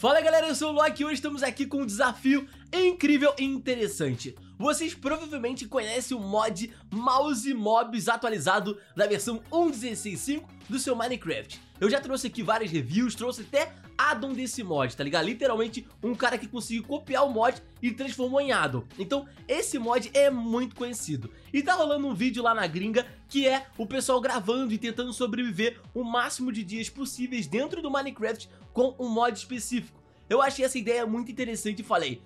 Fala galera, eu sou o Loki e hoje estamos aqui com um desafio incrível e interessante. Vocês provavelmente conhecem o mod Mouse Mobs atualizado da versão 1.16.5 do seu Minecraft. Eu já trouxe aqui várias reviews, trouxe até addon desse mod, tá ligado? Literalmente um cara que conseguiu copiar o mod e transformou em addon. Então esse mod é muito conhecido. E tá rolando um vídeo lá na gringa que é o pessoal gravando e tentando sobreviver o máximo de dias possíveis dentro do Minecraft com um mod específico. Eu achei essa ideia muito interessante e falei,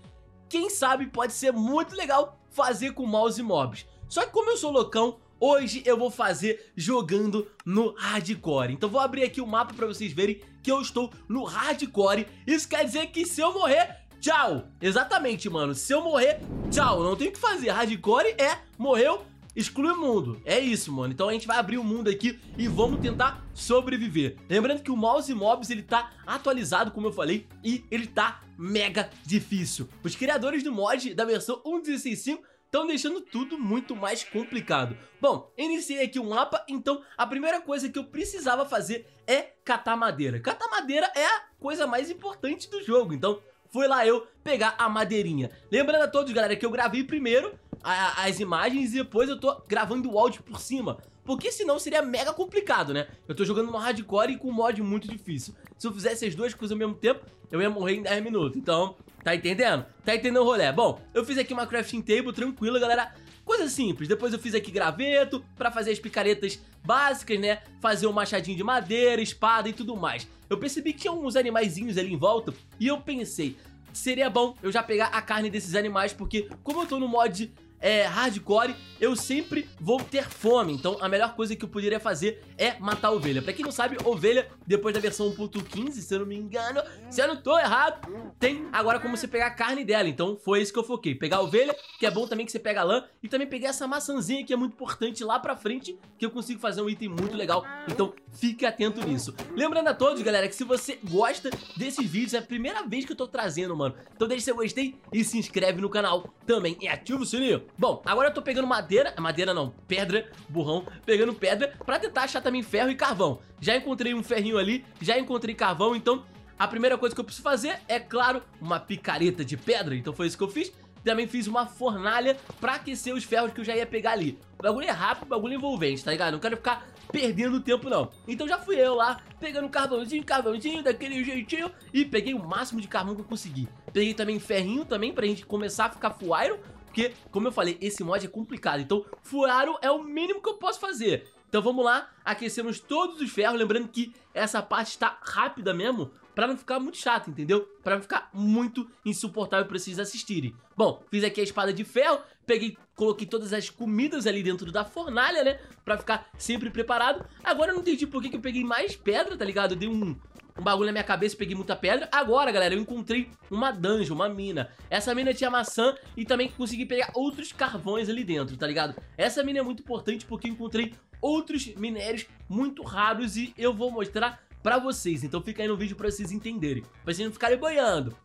quem sabe pode ser muito legal fazer com mouse mobs. Só que como eu sou loucão, hoje eu vou fazer jogando no hardcore. Então vou abrir aqui o mapa pra vocês verem que eu estou no hardcore. Isso quer dizer que se eu morrer, tchau. Exatamente, mano. Se eu morrer, tchau. Não tem o que fazer. Hardcore é, morreu, exclui o mundo. É isso, mano. Então a gente vai abrir o mundo aqui e vamos tentar sobreviver. Lembrando que o Mouse Mobs, ele tá atualizado, como eu falei, e ele tá mega difícil. Os criadores do mod da versão 1.16.5 estão deixando tudo muito mais complicado. Bom, iniciei aqui o um mapa, então a primeira coisa que eu precisava fazer é catar madeira. Catar madeira é a coisa mais importante do jogo, então fui lá eu pegar a madeirinha. Lembrando a todos, galera, que eu gravei primeiro a, as imagens e depois eu tô gravando o áudio por cima. Porque senão seria mega complicado, né? Eu tô jogando no hardcore e com um mod muito difícil. Se eu fizesse as duas coisas ao mesmo tempo, eu ia morrer em 10 minutos. Então, tá entendendo? Tá entendendo o rolê? Bom, eu fiz aqui uma crafting table tranquila, galera. Coisa simples. Depois eu fiz aqui graveto pra fazer as picaretas básicas, né? Fazer um machadinho de madeira, espada e tudo mais. Eu percebi que tinha uns animaizinhos ali em volta e eu pensei, seria bom eu já pegar a carne desses animais, porque como eu tô no mod é, hardcore, eu sempre vou ter fome. Então a melhor coisa que eu poderia fazer é matar a ovelha. Pra quem não sabe, ovelha, depois da versão 1.15, se eu não me engano, se eu não tô errado, tem agora como você pegar a carne dela. Então foi isso que eu foquei. Pegar a ovelha, que é bom também que você pega a lã, e também peguei essa maçãzinha que é muito importante lá pra frente, que eu consigo fazer um item muito legal. Então fique atento nisso. Lembrando a todos, galera, que se você gosta desses vídeos, é a primeira vez que eu tô trazendo, mano. Então deixe seu gostei e se inscreve no canal também. E ativa o sininho. Bom, agora eu tô pegando madeira, madeira não, pedra, burrão, pegando pedra pra tentar achar também ferro e carvão. Já encontrei um ferrinho ali, já encontrei carvão, então a primeira coisa que eu preciso fazer é, claro, uma picareta de pedra, então foi isso que eu fiz. Também fiz uma fornalha pra aquecer os ferros que eu já ia pegar ali. O bagulho é rápido, o bagulho é envolvente, tá ligado? Não quero ficar perdendo tempo não. Então já fui eu lá, pegando carvãozinho, carvãozinho, daquele jeitinho e peguei o máximo de carvão que eu consegui. Peguei também ferrinho também pra gente começar a ficar full iron, porque, como eu falei, esse mod é complicado. Então, fuaro é o mínimo que eu posso fazer. Então vamos lá, aquecemos todos os ferros, lembrando que essa parte está rápida mesmo, pra não ficar muito chato, entendeu? Pra não ficar muito insuportável pra vocês assistirem. Bom, fiz aqui a espada de ferro, peguei, coloquei todas as comidas ali dentro da fornalha, né? Pra ficar sempre preparado. Agora eu não entendi por que, que eu peguei mais pedra, tá ligado? Eu dei um, um bagulho na minha cabeça, peguei muita pedra. Agora, galera, eu encontrei uma dungeon, uma mina. Essa mina tinha maçã e também consegui pegar outros carvões ali dentro, tá ligado? Essa mina é muito importante porque eu encontrei outros minérios muito raros e eu vou mostrar pra vocês. Então fica aí no vídeo pra vocês entenderem. Pra vocês não ficarem boiando.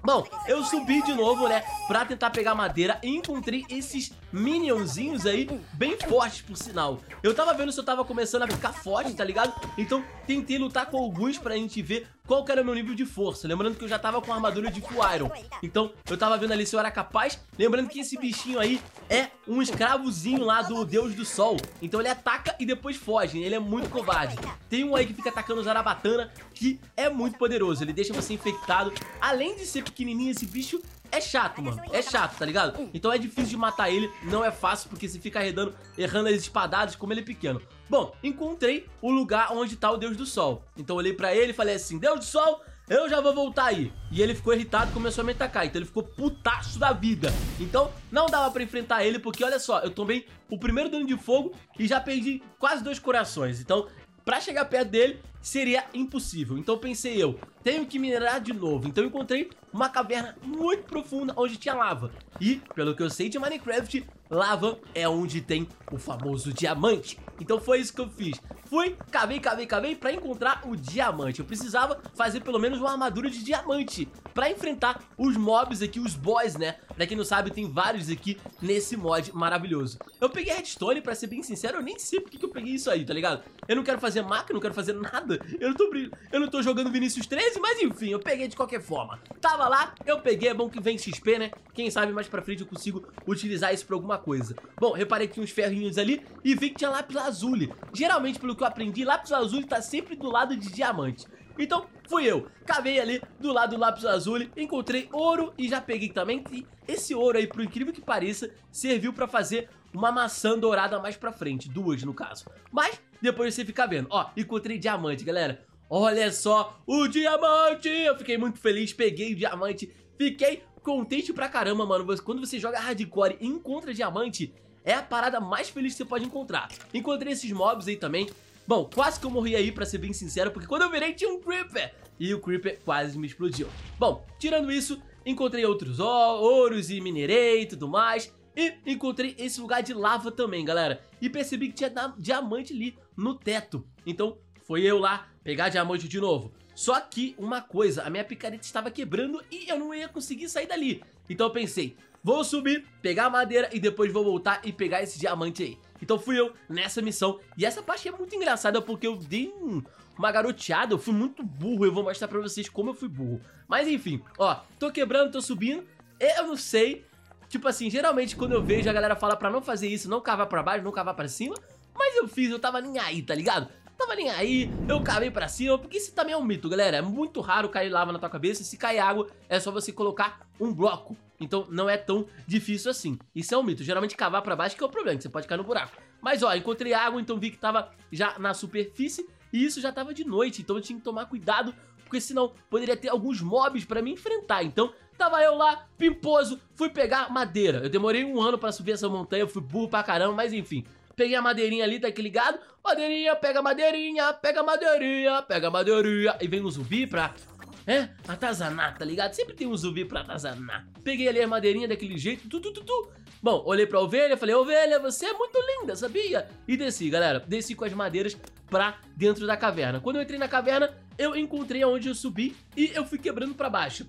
Bom, eu subi de novo, né, pra tentar pegar madeira e encontrei esses minionzinhos aí, bem fortes, por sinal. Eu tava vendo se eu tava começando a ficar forte, tá ligado? Então tentei lutar com alguns pra gente ver qual que era o meu nível de força. Lembrando que eu já tava com armadura de Full Iron. Então eu tava vendo ali se eu era capaz. Lembrando que esse bichinho aí é um escravozinho lá do Deus do Sol. Então ele ataca e depois foge, ele é muito covarde. Tem um aí que fica atacando Zarabatana, que é muito poderoso. Ele deixa você infectado. Além de ser pequenininho, esse bicho é chato, mano. É chato, tá ligado? Então é difícil de matar ele, não é fácil, porque você fica arredando, errando as espadadas, como ele é pequeno. Bom, encontrei o lugar onde tá o Deus do Sol. Então olhei pra ele e falei assim, Deus do Sol, eu já vou voltar aí. E ele ficou irritado e começou a me atacar. Então ele ficou putaço da vida. Então não dava pra enfrentar ele, porque olha só, eu tomei o primeiro dano de fogo e já perdi quase dois corações. Então Pra chegar perto dele seria impossível. Então pensei eu, tenho que minerar de novo. Então encontrei uma caverna muito profunda onde tinha lava. E, pelo que eu sei de Minecraft, lava é onde tem o famoso diamante. Então foi isso que eu fiz. fui, cavei, cavei, cavei pra encontrar o diamante. Eu precisava fazer pelo menos uma armadura de diamante pra enfrentar os mobs aqui, os boss, né? Pra quem não sabe, tem vários aqui nesse mod maravilhoso. Eu peguei redstone, pra ser bem sincero, eu nem sei porque que eu peguei isso aí, tá ligado? Eu não quero fazer máquina, não quero fazer nada. Eu não tô, eu não tô jogando Vinícius 13, mas enfim, eu peguei de qualquer forma. Tava lá, eu peguei, é bom que vem XP, né? Quem sabe mais pra frente eu consigo utilizar isso pra alguma coisa. Bom, reparei que tinha uns ferrinhos ali e vi que tinha lápis lazuli. Geralmente, pelo que eu aprendi, lápis lazuli tá sempre do lado de diamante. Então, fui eu. Cavei ali do lado do lápis azul, encontrei ouro e já peguei também. E esse ouro aí, por incrível que pareça, serviu pra fazer uma maçã dourada mais pra frente. Duas, no caso. Mas, depois você fica vendo. Ó, encontrei diamante, galera. Olha só, o diamante! Eu fiquei muito feliz, peguei o diamante. Fiquei contente pra caramba, mano. Quando você joga hardcore e encontra diamante, é a parada mais feliz que você pode encontrar. Encontrei esses mobs aí também. Bom, quase que eu morri aí, pra ser bem sincero, porque quando eu virei tinha um Creeper. E o Creeper quase me explodiu. Bom, tirando isso, encontrei outros ouros e minerei e tudo mais. E encontrei esse lugar de lava também, galera. E percebi que tinha diamante ali no teto. Então, foi eu lá pegar diamante de novo. Só que uma coisa, a minha picareta estava quebrando e eu não ia conseguir sair dali. Então eu pensei, vou subir, pegar a madeira e depois vou voltar e pegar esse diamante aí. Então fui eu nessa missão. E essa parte é muito engraçada porque eu dei um, uma garoteada, eu fui muito burro. Eu vou mostrar pra vocês como eu fui burro. Mas enfim, ó, tô quebrando, tô subindo. Eu não sei. Tipo assim, geralmente quando eu vejo a galera fala pra não fazer isso, não cavar pra baixo, não cavar pra cima. Mas eu fiz, eu tava nem aí, tá ligado? Tava nem aí, eu cavei pra cima, porque isso também é um mito, galera. É muito raro cair lava na tua cabeça, se cair água é só você colocar um bloco. Então não é tão difícil assim. Isso é um mito. Geralmente cavar pra baixo que é o problema, que você pode cair no buraco. Mas ó, encontrei água, então vi que tava já na superfície e isso já tava de noite, então eu tinha que tomar cuidado, porque senão poderia ter alguns mobs pra me enfrentar. Então tava eu lá, pimposo, fui pegar madeira. Eu demorei um ano pra subir essa montanha, fui burro pra caramba, mas enfim. Peguei a madeirinha ali, tá aqui ligado? Madeirinha, pega madeirinha, pega madeirinha, pega madeirinha. E vem um zumbi pra é, atazanar, tá ligado? Sempre tem um zumbi pra atazanar. Peguei ali a madeirinha daquele jeito, tu, tu, tu, tu. Bom, olhei pra ovelha, falei, ovelha, você é muito linda, sabia? E desci, galera, desci com as madeiras pra dentro da caverna. Quando eu entrei na caverna, eu encontrei aonde eu subi e eu fui quebrando pra baixo.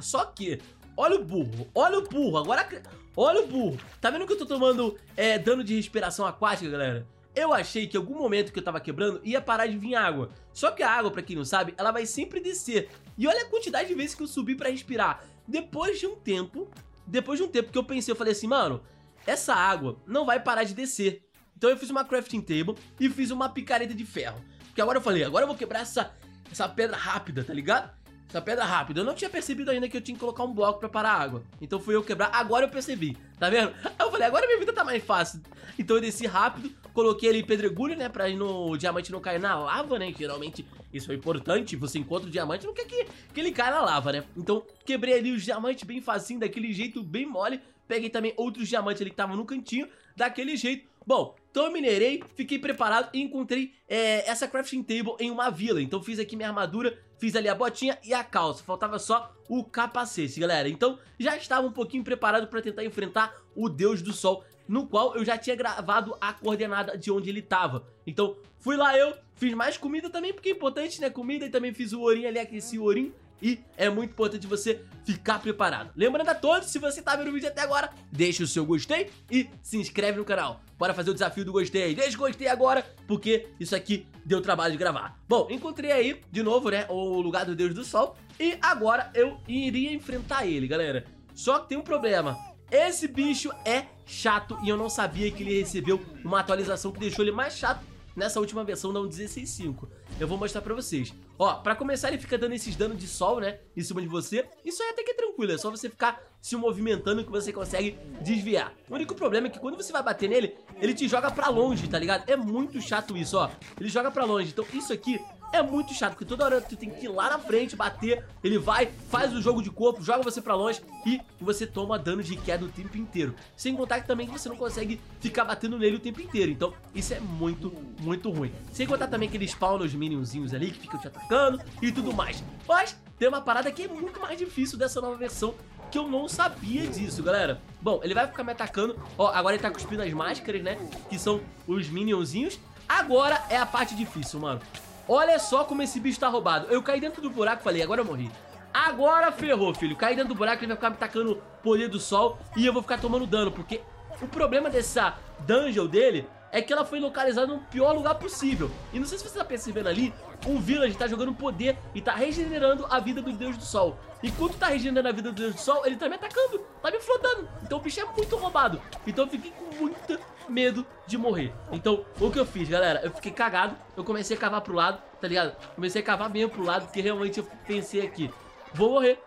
Só que, olha o burro, olha o burro, agora... Olha o burro. Tá vendo que eu tô tomando é, dano de respiração aquática, galera? Eu achei que em algum momento que eu tava quebrando ia parar de vir água. Só que a água, pra quem não sabe, ela vai sempre descer. E olha a quantidade de vezes que eu subi pra respirar. Depois de um tempo, depois de um tempo que eu pensei, eu falei assim, mano, essa água não vai parar de descer. Então eu fiz uma crafting table e fiz uma picareta de ferro. Porque agora eu falei, agora eu vou quebrar essa, essa pedra rápida, tá ligado? Essa pedra rápida. Eu não tinha percebido ainda que eu tinha que colocar um bloco pra parar a água. Então fui eu quebrar. Agora eu percebi. Tá vendo? Aí eu falei, agora minha vida tá mais fácil. Então eu desci rápido, coloquei ali pedregulho, né? Pra no diamante não cair na lava, né? Geralmente isso é importante. Você encontra o diamante, não quer que, que ele caia na lava, né? Então quebrei ali os diamantes bem facinho, daquele jeito bem mole. Peguei também outros diamantes ali que estavam no cantinho, daquele jeito. Bom, então eu minerei, fiquei preparado e encontrei é, essa crafting table em uma vila. Então fiz aqui minha armadura, fiz ali a botinha e a calça. Faltava só o capacete, galera. Então já estava um pouquinho preparado para tentar enfrentar o Deus do Sol, no qual eu já tinha gravado a coordenada de onde ele estava. Então fui lá eu, fiz mais comida também, porque é importante, né? Comida e também fiz o ourinho ali, aqueci o ourinho e é muito importante você ficar preparado. Lembrando a todos, se você tá vendo o vídeo até agora, deixa o seu gostei e se inscreve no canal. Bora fazer o desafio do gostei. Deixa o gostei agora, porque isso aqui deu trabalho de gravar. Bom, encontrei aí, de novo, né, o lugar do Deus do Sol e agora eu iria enfrentar ele, galera. Só que tem um problema. Esse bicho é chato e eu não sabia que ele recebeu uma atualização que deixou ele mais chato nessa última versão da 1.16.5. Eu vou mostrar pra vocês. Ó, pra começar ele fica dando esses danos de sol, né, em cima de você. Isso aí até que é tranquilo, é só você ficar se movimentando que você consegue desviar. O único problema é que quando você vai bater nele, ele te joga pra longe, tá ligado? É muito chato isso, ó. Ele joga pra longe, então isso aqui é muito chato, porque toda hora tu tem que ir lá na frente, bater, ele vai, faz o jogo de corpo, joga você pra longe e você toma dano de queda o tempo inteiro. Sem contar que também você não consegue ficar batendo nele o tempo inteiro, então isso é muito, muito ruim. Sem contar também que ele spawna os minionzinhos ali que ficam te atacando e tudo mais. Mas tem uma parada que é muito mais difícil dessa nova versão, que eu não sabia disso, galera. Bom, ele vai ficar me atacando, ó, agora ele tá cuspindo as máscaras, né, que são os minionzinhos, Agora é a parte difícil, mano. Olha só como esse bicho tá roubado. Eu caí dentro do buraco, falei, agora eu morri. Agora ferrou, filho. Caí dentro do buraco, ele vai ficar me tacando poder do sol e eu vou ficar tomando dano, porque o problema dessa dungeon dele é que ela foi localizada no pior lugar possível. E não sei se você tá percebendo ali, um village tá jogando poder e tá regenerando a vida do Deus do Sol. E quando tá regenerando a vida do Deus do Sol, ele tá me atacando, tá me flodando. Então o bicho é muito roubado. Então eu fiquei com muito medo de morrer. Então, o que eu fiz, galera? Eu fiquei cagado, eu comecei a cavar pro lado, tá ligado? Comecei a cavar mesmo pro lado, porque realmente eu pensei aqui, vou morrer,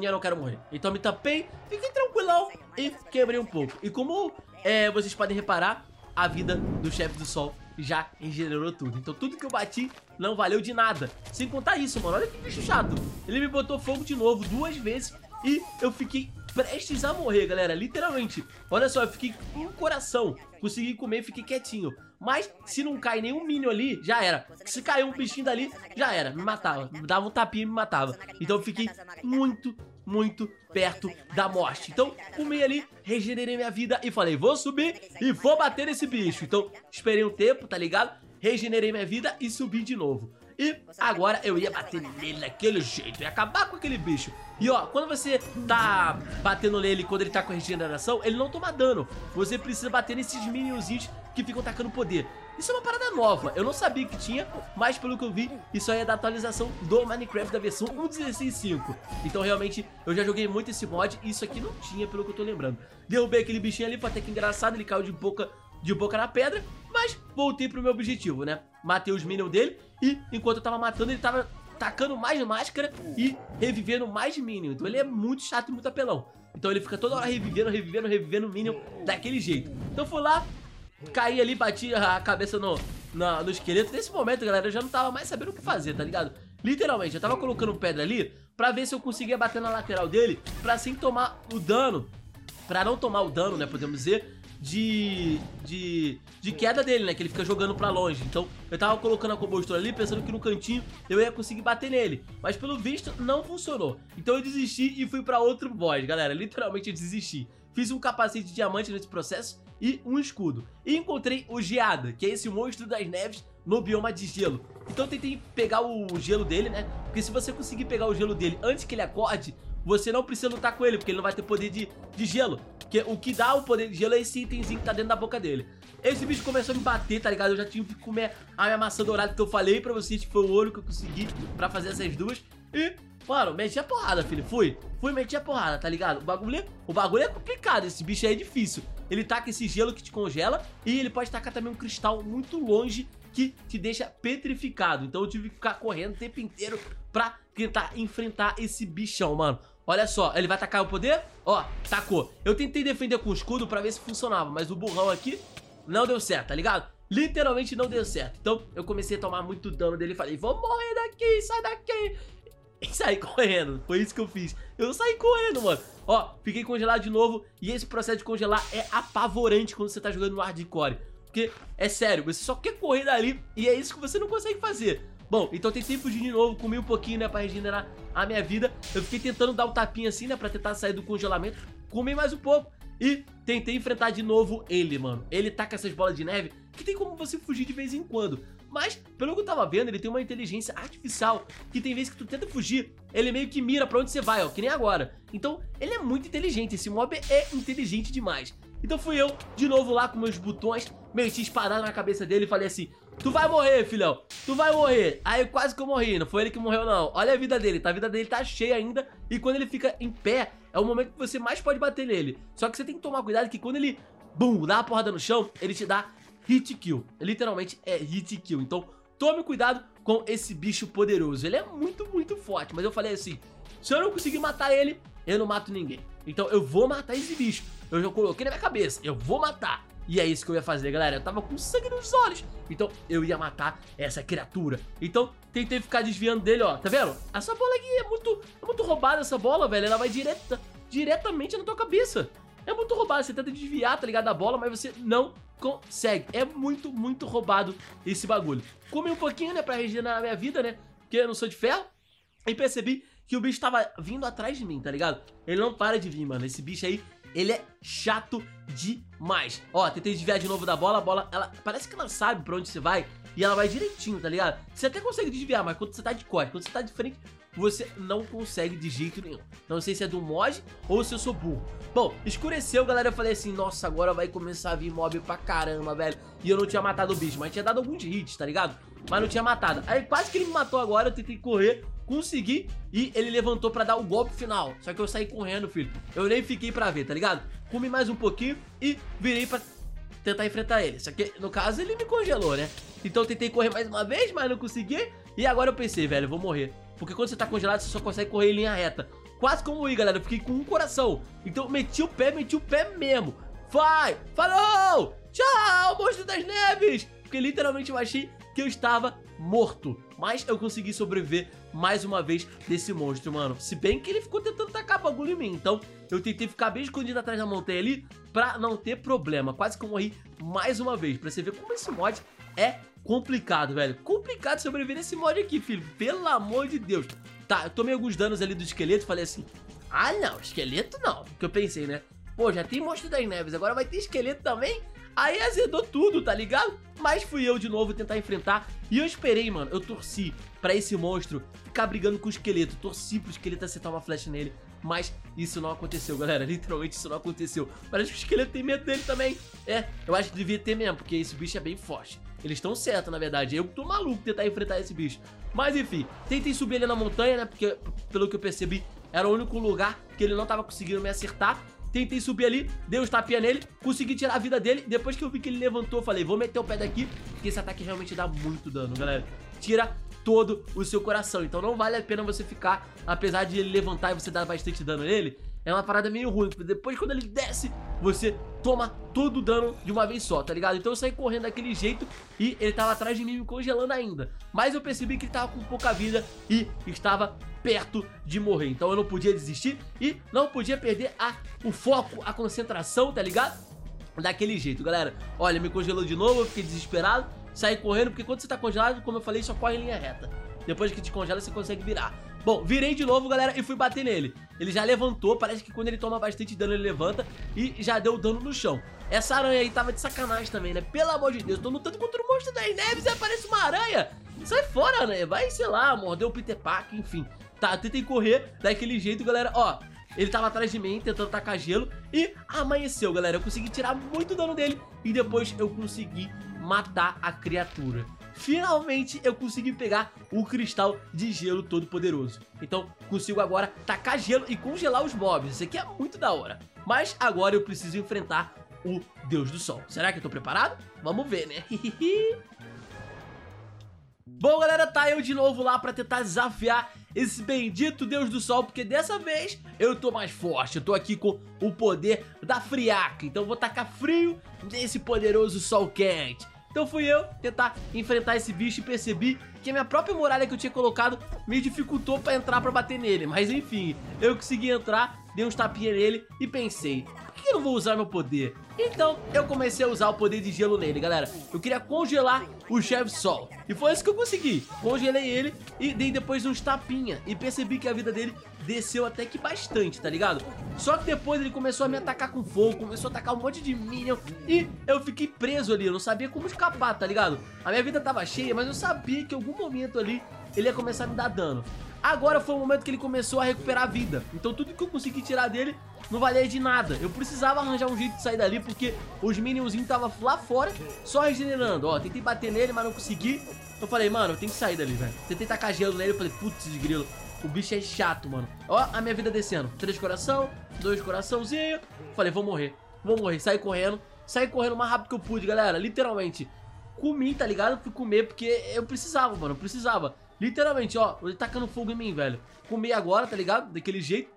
e eu não quero morrer. Então me tapei, fiquei tranquilão e quebrei um pouco. E como é, vocês podem reparar, a vida do chefe do sol já regenerou tudo. Então tudo que eu bati não valeu de nada. Sem contar isso, mano. Olha que bicho chato. Ele me botou fogo de novo duas vezes e eu fiquei prestes a morrer, galera. Literalmente. Olha só, eu fiquei com o coração. Consegui comer, fiquei quietinho. Mas se não cai nenhum minion ali, já era. Se cair um bichinho dali, já era. Me matava. Me dava um tapinha e me matava. Então eu fiquei muito, muito perto da morte. Então, comi ali, regenerei minha vida e falei, vou subir e vou bater nesse bicho. Então, esperei um tempo, tá ligado? Regenerei minha vida e subi de novo. E agora eu ia bater nele daquele jeito, ia acabar com aquele bicho. E ó, quando você tá batendo nele quando ele tá com regeneração, ele não toma dano. Você precisa bater nesses minionzinhos que ficam tacando poder. Isso é uma parada nova, eu não sabia que tinha, mas pelo que eu vi, isso aí é da atualização do Minecraft da versão 1.16.5. Então realmente, eu já joguei muito esse mod e isso aqui não tinha, pelo que eu tô lembrando. Derrubei aquele bichinho ali, foi até que engraçado, ele caiu de boca, de boca na pedra, mas voltei pro meu objetivo, né? Matei os minions dele e enquanto eu tava matando, ele tava tacando mais máscara e revivendo mais minion. Então ele é muito chato e muito apelão. Então ele fica toda hora revivendo, revivendo, revivendo minion daquele jeito. Então fui lá, caí ali, bati a cabeça no, no, no esqueleto. Nesse momento, galera, eu já não tava mais sabendo o que fazer, tá ligado? Literalmente, eu tava colocando pedra ali pra ver se eu conseguia bater na lateral dele, pra assim tomar o dano, pra não tomar o dano, né, podemos dizer, de, de, de queda dele, né? Que ele fica jogando pra longe. Então eu tava colocando a cobostura ali, pensando que no cantinho eu ia conseguir bater nele. Mas pelo visto não funcionou. Então eu desisti e fui pra outro boss, galera. Literalmente eu desisti. Fiz um capacete de diamante nesse processo e um escudo. E encontrei o Geada, que é esse monstro das neves no bioma de gelo. Então tentei pegar o gelo dele, né? Porque se você conseguir pegar o gelo dele antes que ele acorde, você não precisa lutar com ele, porque ele não vai ter poder de, de gelo. Porque o que dá o poder de gelo é esse itemzinho que tá dentro da boca dele. Esse bicho começou a me bater, tá ligado? Eu já tive que comer a minha maçã dourada que eu falei pra vocês que foi o ouro que eu consegui pra fazer essas duas. E, mano, meti a porrada, filho. Fui. Fui, meti a porrada, tá ligado? O bagulho, é, o bagulho é complicado. Esse bicho aí é difícil. Ele taca esse gelo que te congela e ele pode tacar também um cristal muito longe que te deixa petrificado. Então eu tive que ficar correndo o tempo inteiro pra tentar enfrentar esse bichão, mano. Olha só, ele vai atacar o poder? Ó, tacou. Eu tentei defender com o escudo pra ver se funcionava, mas o burrão aqui não deu certo, tá ligado? Literalmente não deu certo. Então eu comecei a tomar muito dano dele e falei, vou morrer daqui, sai daqui. E saí correndo, foi isso que eu fiz. Eu saí correndo, mano. Ó, fiquei congelado de novo e esse processo de congelar é apavorante quando você tá jogando no hardcore. Porque, é sério, você só quer correr dali e é isso que você não consegue fazer. Bom, então tentei fugir de novo, comi um pouquinho, né, pra regenerar a minha vida. Eu fiquei tentando dar um tapinha assim, né, pra tentar sair do congelamento. Comi mais um pouco e tentei enfrentar de novo ele, mano. Ele tá com essas bolas de neve que tem como você fugir de vez em quando. Mas, pelo que eu tava vendo, ele tem uma inteligência artificial que tem vezes que tu tenta fugir, ele meio que mira pra onde você vai, ó, que nem agora. Então, ele é muito inteligente, esse mob é inteligente demais. Então fui eu, de novo lá com meus botões, meti espadada na cabeça dele e falei assim, Tu vai morrer, filhão. Tu vai morrer. Aí quase que eu morri. Não foi ele que morreu, não. Olha a vida dele. Tá? A vida dele tá cheia ainda. E quando ele fica em pé, é o momento que você mais pode bater nele. Só que você tem que tomar cuidado que quando ele, bum, dá uma porrada no chão, ele te dá hit kill. Literalmente é hit kill. Então tome cuidado com esse bicho poderoso. Ele é muito, muito forte. Mas eu falei assim, se eu não conseguir matar ele, eu não mato ninguém. Então eu vou matar esse bicho. Eu já coloquei na minha cabeça. Eu vou matar. E é isso que eu ia fazer, galera. Eu tava com sangue nos olhos. Então, eu ia matar essa criatura. Então, tentei ficar desviando dele, ó. Tá vendo? Essa bola aqui é muito, é muito roubada, essa bola, velho. Ela vai direta, diretamente na tua cabeça. É muito roubado. Você tenta desviar, tá ligado, da bola, mas você não consegue. É muito, muito roubado esse bagulho. Comi um pouquinho, né, pra regenerar a minha vida, né? Porque eu não sou de ferro. E percebi que o bicho tava vindo atrás de mim, tá ligado? Ele não para de vir, mano. Esse bicho aí ele é chato demais. Ó, tentei desviar de novo da bola, a bola, ela parece que ela sabe pra onde você vai e ela vai direitinho, tá ligado? Você até consegue desviar, mas quando você tá de costas, quando você tá de frente, você não consegue de jeito nenhum. Não sei se é do mod ou se eu sou burro. Bom, escureceu, galera. Eu falei assim, nossa, agora vai começar a vir mob pra caramba, velho. E eu não tinha matado o bicho, mas tinha dado alguns hits, tá ligado? Mas não tinha matado. Aí quase que ele me matou agora, eu tentei correr, consegui e ele levantou pra dar o golpe final. Só que eu saí correndo, filho. Eu nem fiquei pra ver, tá ligado? Comi mais um pouquinho e virei pra tentar enfrentar ele. Só que, no caso, ele me congelou, né? Então eu tentei correr mais uma vez, mas não consegui. E agora eu pensei, velho, eu vou morrer. Porque quando você tá congelado, você só consegue correr em linha reta. Quase como o I, galera. Eu fiquei com um coração. Então meti o pé, meti o pé mesmo. Vai! Falou! Tchau, monstro das neves! Porque literalmente eu achei que eu estava morto. Mas eu consegui sobreviver mais uma vez desse monstro, mano. Se bem que ele ficou tentando tacar bagulho em mim. Então eu tentei ficar bem escondido atrás da montanha ali pra não ter problema. Quase que eu morri mais uma vez. Pra você ver como esse mod é complicado, velho. Complicado sobreviver nesse mod aqui, filho. Pelo amor de Deus. Tá, eu tomei alguns danos ali do esqueleto falei assim... Ah, não, esqueleto não. Que eu pensei, né? Pô, já tem monstro das neves, agora vai ter esqueleto também? Aí azedou tudo, tá ligado? Mas fui eu de novo tentar enfrentar e eu esperei, mano, eu torci pra esse monstro ficar brigando com o esqueleto, torci pro esqueleto acertar uma flecha nele, mas isso não aconteceu, galera, literalmente isso não aconteceu. Parece que o esqueleto tem medo dele também. É, eu acho que devia ter mesmo, porque esse bicho é bem forte. Eles estão certos, na verdade. Eu tô maluco tentar enfrentar esse bicho. Mas enfim, tentei subir ali na montanha, né? Porque, pelo que eu percebi, era o único lugar que ele não tava conseguindo me acertar. Tentei subir ali, dei uns tapinha nele, consegui tirar a vida dele. Depois que eu vi que ele levantou, falei, vou meter o pé daqui, porque esse ataque realmente dá muito dano, galera. Tira todo o seu coração. Então não vale a pena você ficar, apesar de ele levantar e você dar bastante dano nele, é uma parada meio ruim, porque depois quando ele desce, você toma todo o dano de uma vez só, tá ligado? Então eu saí correndo daquele jeito e ele tava atrás de mim me congelando ainda. Mas eu percebi que ele tava com pouca vida e estava perto de morrer. Então eu não podia desistir e não podia perder a, o foco, a concentração, tá ligado? Daquele jeito, galera. Olha, me congelou de novo, eu fiquei desesperado, saí correndo, porque quando você tá congelado, como eu falei, só corre em linha reta. Depois que te congela, você consegue virar. Bom, virei de novo, galera, e fui bater nele. Ele já levantou, parece que quando ele toma bastante dano, ele levanta e já deu dano no chão. Essa aranha aí tava de sacanagem também, né? Pelo amor de Deus, tô lutando contra o monstro das neves e aparece uma aranha. Sai fora, né? Vai, sei lá, mordeu o Peter Parker, enfim. Tá, tentei correr daquele jeito, galera. Ó, ele tava atrás de mim, tentando tacar gelo. E amanheceu, galera. Eu consegui tirar muito dano dele. E depois eu consegui matar a criatura finalmente eu consegui pegar o cristal de gelo todo poderoso. Então consigo agora tacar gelo e congelar os mobs, isso aqui é muito da hora. Mas agora eu preciso enfrentar o Deus do Sol. Será que eu tô preparado? Vamos ver, né? Bom, galera, tá eu de novo lá pra tentar desafiar esse bendito Deus do Sol, porque dessa vez eu tô mais forte, eu tô aqui com o poder da friaca, então vou tacar frio nesse poderoso sol quente. Então fui eu tentar enfrentar esse bicho e percebi que a minha própria muralha que eu tinha colocado me dificultou pra entrar pra bater nele. Mas enfim, eu consegui entrar, dei uns tapinhas nele e pensei, por que eu não vou usar meu poder? Então eu comecei a usar o poder de gelo nele, galera. Eu queria congelar o chefe Sol. E foi isso que eu consegui. Congelei ele e dei depois uns tapinha. E percebi que a vida dele desceu até que bastante, tá ligado? Só que depois ele começou a me atacar com fogo, começou a atacar um monte de minion. E eu fiquei preso ali, eu não sabia como escapar, tá ligado? A minha vida tava cheia, mas eu sabia que em algum momento ali ele ia começar a me dar dano. Agora foi o momento que ele começou a recuperar a vida. Então tudo que eu consegui tirar dele não valia de nada. Eu precisava arranjar um jeito de sair dali, porque os minionzinhos estavam lá fora, só regenerando. Ó, tentei bater nele, mas não consegui. Eu falei, mano, eu tenho que sair dali, velho. Tentei tacar gelo nele, eu falei, putz, grilo. O bicho é chato, mano. Ó, a minha vida descendo. Três coração, dois coraçãozinho. Falei, vou morrer. Vou morrer. Saí correndo. Saí correndo o mais rápido que eu pude, galera. Literalmente. Comi, tá ligado? Fui comer porque eu precisava, mano. Eu precisava. Literalmente, ó, ele tacando fogo em mim, velho. Comi agora, tá ligado? Daquele jeito.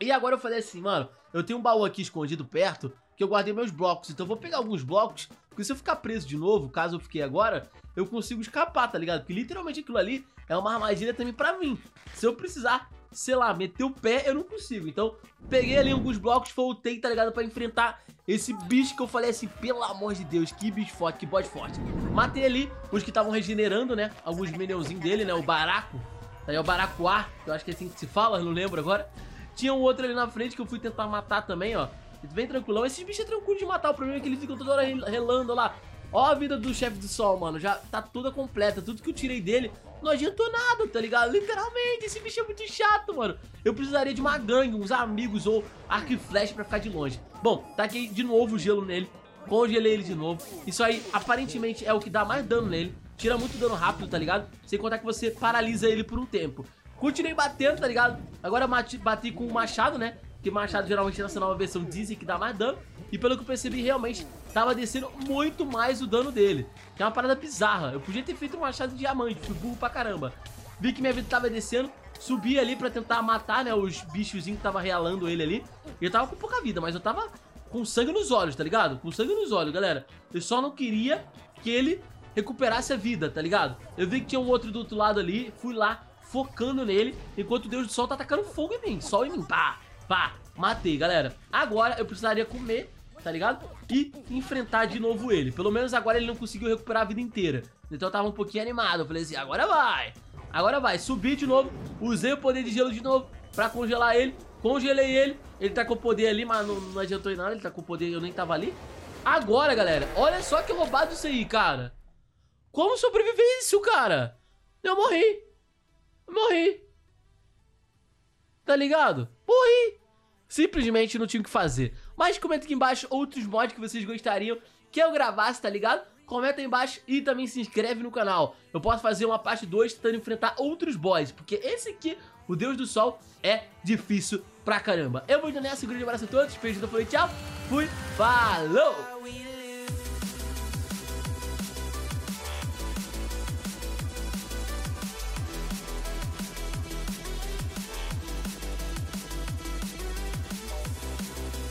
E agora eu falei assim, mano, eu tenho um baú aqui escondido perto, que eu guardei meus blocos. Então eu vou pegar alguns blocos, porque se eu ficar preso de novo, caso eu fiquei agora, eu consigo escapar, tá ligado? Porque literalmente aquilo ali é uma armadilha também pra mim. Se eu precisar, sei lá, meter o pé, eu não consigo. Então, peguei ali alguns blocos, voltei, tá ligado? Pra enfrentar esse bicho que eu falei assim, pelo amor de Deus, que bicho forte, que bode forte. Matei ali os que estavam regenerando, né? Alguns minionzinhos dele, né? O Baraco. Aí é o Baracuá, que eu acho que é assim que se fala, não lembro agora. Tinha um outro ali na frente que eu fui tentar matar também, ó. Bem tranquilão. Esses bichos é tranquilo de matar. O problema é que eles ficam toda hora relando lá. Ó a vida do chefe do sol, mano. Já tá toda completa. Tudo que eu tirei dele não adiantou nada, tá ligado? Literalmente, esse bicho é muito chato, mano. Eu precisaria de uma gangue, uns amigos ou arco e flecha pra ficar de longe. Bom, tá aqui de novo o gelo nele. Congelei ele de novo. Isso aí, aparentemente, é o que dá mais dano nele. Tira muito dano rápido, tá ligado? Sem contar que você paralisa ele por um tempo. Continuei batendo, tá ligado? Agora bati, bati com o machado, né? Que machado geralmente nessa nova versão dizem que dá mais dano. E pelo que eu percebi, realmente tava descendo muito mais o dano dele. Que é uma parada bizarra. Eu podia ter feito um machado de diamante, fui burro pra caramba. Vi que minha vida tava descendo, subi ali pra tentar matar, né, os bichozinhos que tava realando ele ali. E eu tava com pouca vida, mas eu tava com sangue nos olhos, tá ligado? Com sangue nos olhos, galera. Eu só não queria que ele recuperasse a vida, tá ligado? Eu vi que tinha um outro do outro lado ali, fui lá, focando nele, enquanto o Deus do Sol tá atacando fogo em mim, sol em mim, pá, pá, matei, galera. Agora eu precisaria comer tá ligado? E enfrentar de novo ele. Pelo menos agora ele não conseguiu recuperar a vida inteira. Então eu tava um pouquinho animado. Eu falei assim, agora vai. Agora vai. Subi de novo. Usei o poder de gelo de novo pra congelar ele. Congelei ele. Ele tá com o poder ali, mas não, não adiantou em nada. Ele tá com o poder eu nem tava ali. Agora, galera, olha só que roubado isso aí, cara. Como sobreviver isso, cara? Eu morri. Eu morri. Tá ligado? Morri. Simplesmente não tinha o que fazer. Mas comenta aqui embaixo outros mods que vocês gostariam que eu gravasse, tá ligado? Comenta aí embaixo e também se inscreve no canal. Eu posso fazer uma parte 2 tentando enfrentar outros boys, porque esse aqui, o Deus do Sol, é difícil pra caramba. Eu vou indo nessa, um grande abraço a todos, beijo, falei tchau, fui, falou!